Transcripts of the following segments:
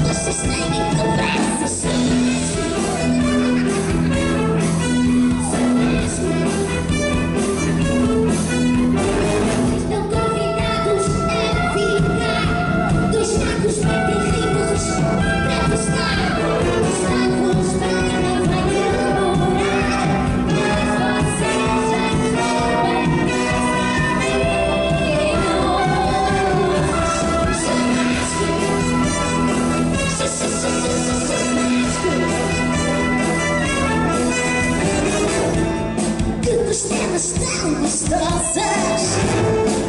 This is making the best. estão distantes.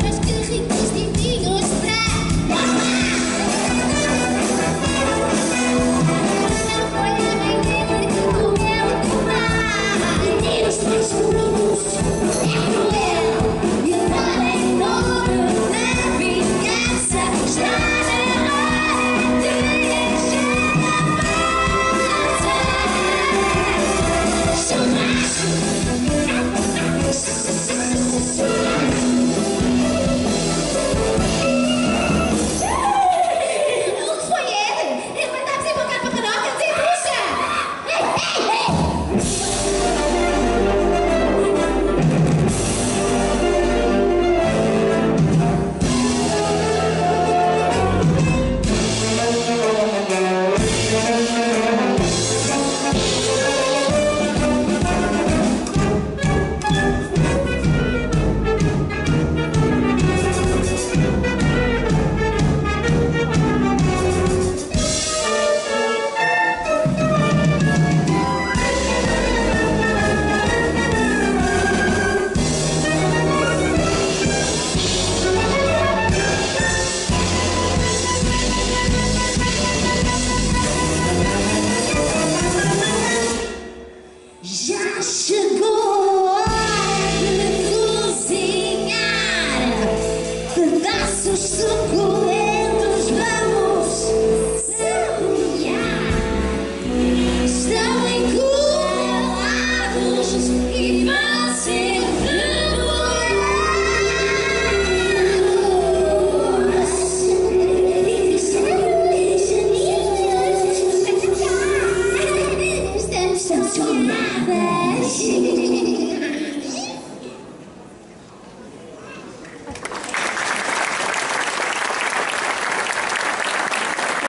曾说过